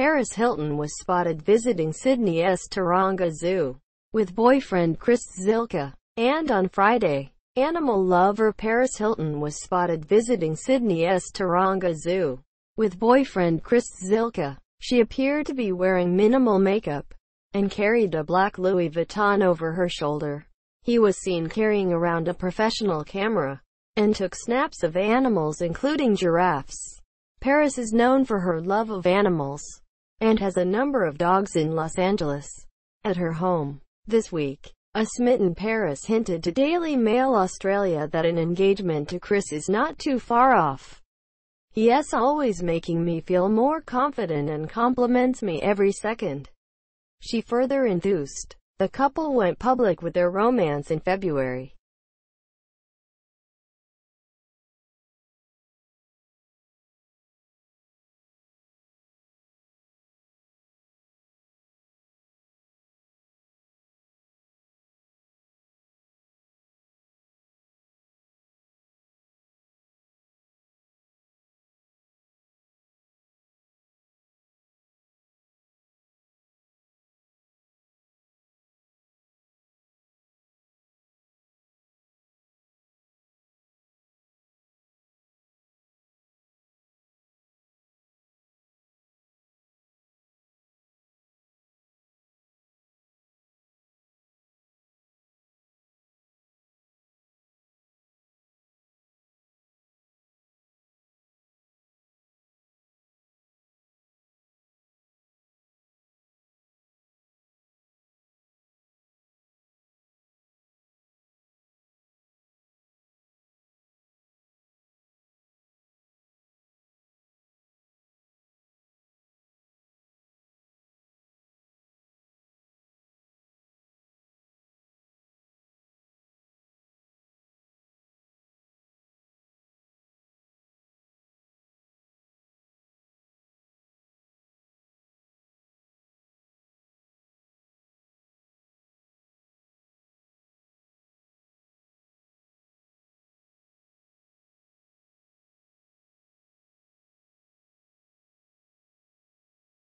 Paris Hilton was spotted visiting Sydney's Taronga Zoo with boyfriend Chris Zylka. And on Friday, animal lover Paris Hilton was spotted visiting Sydney's Taronga Zoo with boyfriend Chris Zylka. She appeared to be wearing minimal makeup and carried a black Louis Vuitton over her shoulder. He was seen carrying around a professional camera and took snaps of animals including giraffes. Paris is known for her love of animals and has a number of dogs in Los Angeles. At her home this week, a smitten Paris hinted to Daily Mail Australia that an engagement to Chris is not too far off. Yes, always making me feel more confident and compliments me every second. She further enthused. The couple went public with their romance in February.